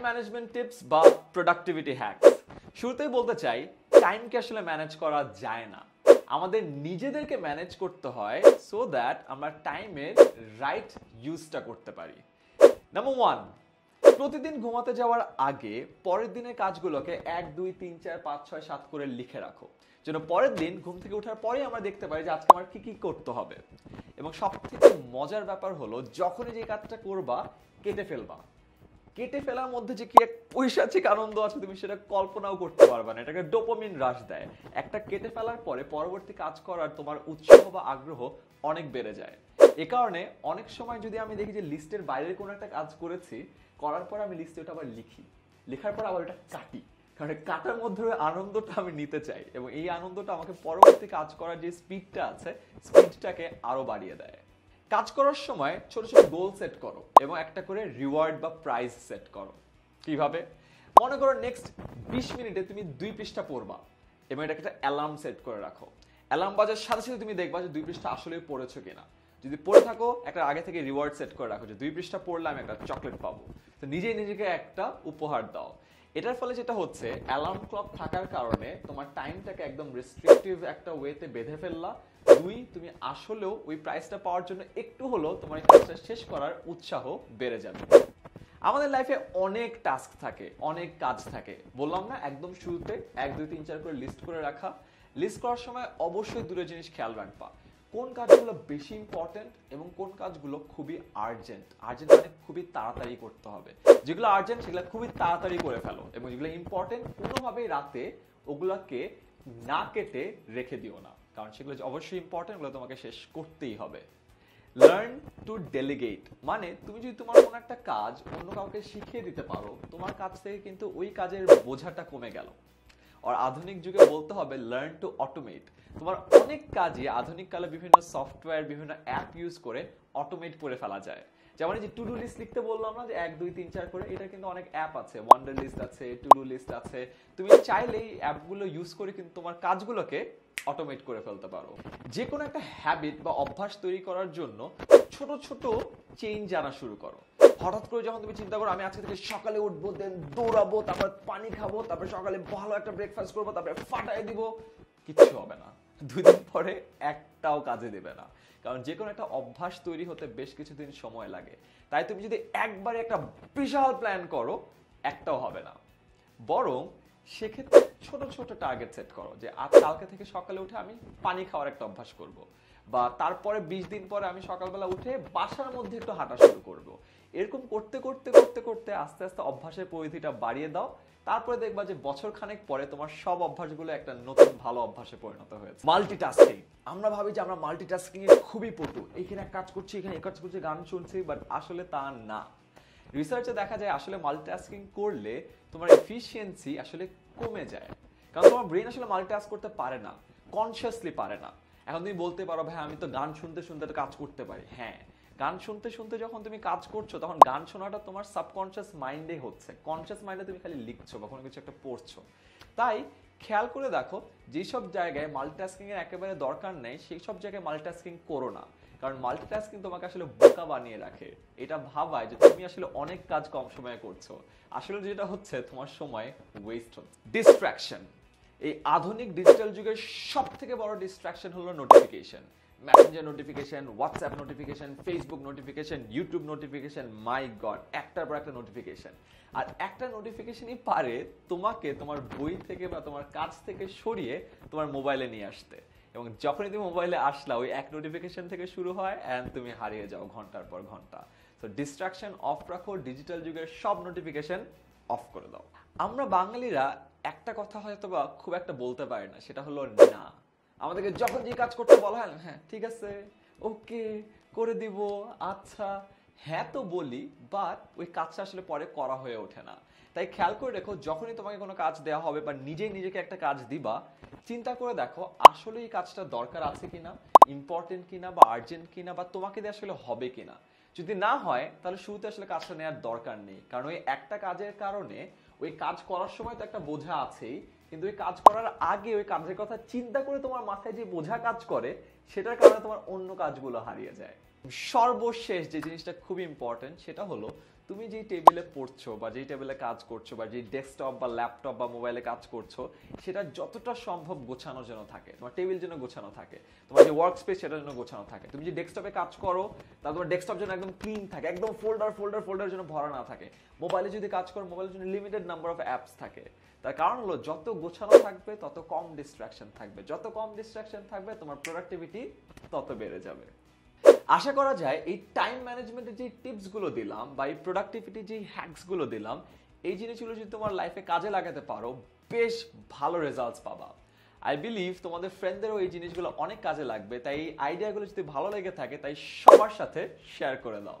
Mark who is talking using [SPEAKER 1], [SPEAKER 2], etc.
[SPEAKER 1] Management tips বা productivity hacks শুরুতেই বলতে চাই টাইমকে আসলে ম্যানেজ করা যায় না? আমাদের নিজেদেরকে ম্যানেজ করতে হয় সো দ্যাট আমরা টাইমের রাইট ইউজটা করতে পারি। নাম্বার ওয়ান প্রতিদিন ঘুমাতে যাওয়ার আগে পরের দিনের কাজগুলোকে এক, দুই, তিন, চার, পাঁচ, ছয়, সাত করে লিখে রাখো। যেন পরের দিন ঘুম থেকে ওঠার পরেই আমরা দেখতে পারি যে আজকে আমার কি কি করতে হবে। এবং সব থেকে মজার ব্যাপার হলো, যখনই যে কাজটা করবা, কেটে ফেলবা। কেটে ফেলার মধ্যে যে কি এক পৈশাচিক আনন্দ আছে, তুমি সেটা কল্পনাও করতে পারবে না। এটাকে ডোপামিন হ্রাস দেয়। একটা কেটে ফেলার পরে পরবর্তী কাজ করার তোমার উৎসাহ বা আগ্রহ অনেক বেড়ে যায়। এ কারণে অনেক সময় যদি আমি দেখি যে লিস্টের বাইরের কোনো একটা কাজ করেছি, করার পর আমি লিস্টে ওটা আবার লিখি। লেখার পর আবার ওটা কাটি। কারণ কাটার মধ্যে আনন্দটা আমি নিতে চাই এবং এই আনন্দটা আমাকে পরবর্তী কাজ করার যে স্পিডটা আছে স্পিডটাকে আরও বাড়িয়ে দেয়। কাজ করার সময় ছোট ছোট গোল সেট করো এবং একটা করে রিওয়ার্ড বা প্রাইজ সেট করো। কীভাবে? মনে করো নেক্সট বিশ মিনিটে তুমি দুই পৃষ্ঠা পড়বা এবং এটাকে একটা অ্যালার্ম সেট করে রাখো। অ্যালার্ম বাজার সাথে সাথে তুমি দেখবা যে দুই পৃষ্ঠা আসলে পড়েছো কিনা। যদি পড়ে থাকো, একটা আগে থেকে রিওয়ার্ড সেট করে রাখো যে দুই পৃষ্ঠা পড়লে আমি একটা চকলেট পাবো। তো নিজেই নিজেকে একটা উপহার দাও। এটার ফলে যেটা হচ্ছে অ্যালার্ম ক্লক থাকার কারণে তোমার টাইমটাকে একদম রেস্ট্রিকটিভ একটা ওয়েতে বেঁধে ফেললা দুই তুমি আসলেও ওই প্রাইসটা পাওয়ার জন্য একটু হলেও তোমার কাজটা শেষ করার উৎসাহ বেড়ে যাবে। আমাদের লাইফে অনেক টাস্ক থাকে, অনেক কাজ থাকে। বললাম না, একদম শুরুতে এক, দুই, তিন, চার করে লিস্ট করে রাখা। লিস্ট করার সময় অবশ্যই দুটো জিনিস খেয়াল রাখবা। কোন কাজগুলো বেশি ইম্পর্টেন্ট এবং কোন কাজগুলো খুবই আর্জেন্ট আর্জেন্ট মানে খুবই তাড়াতাড়ি করতে হবে। যেগুলো আর্জেন্ট সেগুলো খুবই তাড়াতাড়ি করে ফেলো এবং যেগুলো ইম্পর্টেন্ট কোনোভাবেই রাতে ওগুলাকে না কেটে রেখে দিও না। কারণ সেগুলো যে অবশ্যই ইম্পর্টেন্ট ওগুলো তোমাকে শেষ করতেই হবে। লার্ন টু ডেলিগেট মানে তুমি যদি তোমার কোনো একটা কাজ অন্য কাউকে শিখিয়ে দিতে পারো, তোমার কাছ থেকে কিন্তু ওই কাজের বোঝাটা কমে গেল। আর আধুনিক যুগে বলতে হবে লার্ন টু অটোমেট তোমার অনেক কাজই আধুনিক কালে বিভিন্ন সফটওয়্যার বিভিন্ন অ্যাপ ইউজ করে অটোমেট করে ফেলা যায়। যেমন যে টু ডু লিস্ট লিখতে বললাম না যে এক, দুই, তিন, চার করে এটা কিন্তু অনেক অ্যাপ আছে ওয়ান্ডার লিস্ট আছে টু ডু লিস্ট আছে। তুমি চাইলেই অ্যাপগুলো ইউজ করে কিন্তু তোমার কাজগুলোকে অটোমেট করে ফেলতে পারো। যে কোনো একটা হ্যাবিট বা অভ্যাস তৈরি করার জন্য ছোট ছোট চেঞ্জ আনা শুরু করো। হঠাৎ করে যখন তুমি চিন্তা করো, আমি আজকে থেকে সকালে উঠবো দেন দৌড়াবো, তারপর পানি খাব, তারপর সকালে ভালো একটা ব্রেকফাস্ট করব, তারপরে ফাটাই দিব, কিচ্ছু হবে না। দুই দিন পরে একটাও কাজে দেবে না। কারণ যে কোনো একটা অভ্যাস তৈরি হতে বেশ কিছুদিন সময় লাগে। তাই তুমি যদি একবারে একটা বিশাল প্ল্যান করো, একটাও হবে না। বরং সেক্ষেত্রে ছোট ছোট টার্গেট সেট করো যে, আজ কালকে থেকে সকালে উঠে আমি পানি খাওয়ার একটা অভ্যাস করব। বা, তারপরে বিশ দিন পরে আমি সকালবেলা উঠে বাসার মধ্যে একটু হাঁটা শুরু করব। এরকম করতে করতে করতে করতে আস্তে আস্তে অভ্যাসের পরিধিটা বাড়িয়ে দাও। তারপরে দেখবা যে, বছর খানেক পরে তোমার সব অভ্যাসগুলো একটা নতুন ভালো অভ্যাসে পরিণত হয়েছে। মাল্টিটাস্কিং আমরা ভাবি যে, আমরা মাল্টিটাস্কিং এ খুবই পটু। এখানে এক কাজ করছি, এখানে এক কাজ করছি, গান শুনছি বাট আসলে তা না। রিসার্চে দেখা যায় আসলে মাল্টিটাস্কিং করলে তোমার এফিসিয়েন্সি আসলে কমে যায়। কারণ তোমার ব্রেন আসলে মাল্টিটাস্ক করতে পারে না কনসিয়াসলি পারে না। এখন তুমি বলতে পারো, ভাই, আমি তো গান শুনতে শুনতে কাজ করতে পারি। হ্যাঁ গান শুনতে শুনতে যখন তুমি কাজ করছ, তখন গান শোনাটা তোমার সাবকনসিয়াস মাইন্ডে হচ্ছে। কনসিয়াস মাইন্ডে তুমি খালি লিখছো বা কোনো কিছু একটা পড়ছো। তাই খেয়াল করে দেখো, যেসব জায়গায় মাল্টিটাস্কিং এর একেবারে দরকার নেই সেই সব জায়গায় মাল্টিটাস্কিং করো না। কারণ মাল্টিটাস্কিং তোমাকে আসলে বোকা বানিয়ে রাখে। এটা ভাবায় যে তুমি আসলে অনেক কাজ কম সময়ে করছ। আসলে যেটা হচ্ছে, তোমার সময় ওয়েস্ট হচ্ছে। ডিস্ট্রাকশন এই আধুনিক ডিজিটাল যুগের সব থেকে বড় ডিস্ট্রাকশন হলো notification Messenger notification WhatsApp notification Facebook notification YouTube notification my God একটার পর একটা নোটিফিকেশন আর একটা নোটিফিকেশনই পারে তোমাকে তোমার বই থেকে বা তোমার কাজ থেকে সরিয়ে তোমার মোবাইলে নিয়ে আসতে। এবং যখনই তুমি মোবাইলে আসলা, ওই এক নোটিফিকেশন থেকে শুরু হয় অ্যান্ড তুমি হারিয়ে যাও ঘণ্টার পর ঘণ্টা। তো ডিস্ট্রাকশন অফ রাখো ডিজিটাল যুগের সব নোটিফিকেশন অফ করে দাও। আমরা বাঙালিরা একটা কথা হয়তো বা খুব একটা বলতে পারি না, সেটা হলো না। আমাদেরকে যখন যে কাজ করতে বলা হয় হ্যাঁ ঠিক আছে, ওকে, করে দিব আচ্ছা হ্যাঁ তো বলি বাট ওই কাজটা আসলে পরে করা হয়ে ওঠে না। তাই খেয়াল করে রেখো, যখনই তোমাকে কোনো কাজ দেওয়া হবে বা নিজেই নিজেকে একটা কাজ দিবা, চিন্তা করে দেখো, আসলে এই কাজটা দরকার আছে কিনা ইম্পর্টেন্ট কিনা বা আর্জেন্ট কিনা, বা তোমাকে দিয়ে আসলে হবে কিনা। যদি না হয়, তাহলে শুরুতে আসলে কাজটা নেওয়ার দরকার নেই। কারণ ওই একটা কাজের কারণে ওই কাজ করার সময় তো একটা বোঝা আছেই কিন্তু ওই কাজ করার আগে ওই কাজের কথা চিন্তা করে তোমার মাথায় যে বোঝা কাজ করে, সেটার কারণে তোমার অন্য কাজগুলো হারিয়ে যায়। সর্বশেষ যে জিনিসটা খুব ইম্পর্টেন্ট সেটা হলো তুমি যেই টেবিলে পড়ছো বা যেই টেবিলে কাজ করছ বা যেই ডেস্কটপ বা ল্যাপটপ বা মোবাইলে কাজ করছ, সেটা যতটা সম্ভব গোছানো যেন থাকে, তোমার টেবিল যেন গোছানো থাকে, তোমার যে ওয়ার্ক স্পেস সেটা যেন গোছানো থাকে। তুমি যে ডেস্কটপে কাজ করো তাহলে তোমার ডেস্কটপ যেন একদম ক্লিন থাকে, একদম ফোল্ডার ফোল্ডার ফোল্ডার যেন ভরা না থাকে। মোবাইলে যদি কাজ করো মোবাইলের জন্য লিমিটেড নাম্বার অফ অ্যাপস থাকে, তার কারণ হলো যত গোছানো থাকবে, তত কম ডিস্ট্রাকশন থাকবে, যত কম ডিস্ট্রাকশন থাকবে, তোমার প্রোডাক্টিভিটি তত বেড়ে যাবে। আশা করা যায় এই টাইম ম্যানেজমেন্টের যে টিপসগুলো দিলাম বা এই প্রোডাক্টিভিটির যে হ্যাকসগুলো দিলাম, এই জিনিসগুলো যদি তোমার লাইফে কাজে লাগাতে পারো, বেশ ভালো রেজাল্টস পাবা। আই বিলিভ তোমাদের ফ্রেন্ডদেরও এই জিনিসগুলো অনেক কাজে লাগবে, তাই এই আইডিয়াগুলো যদি ভালো লেগে থাকে, তাই সবার সাথে শেয়ার করে দাও।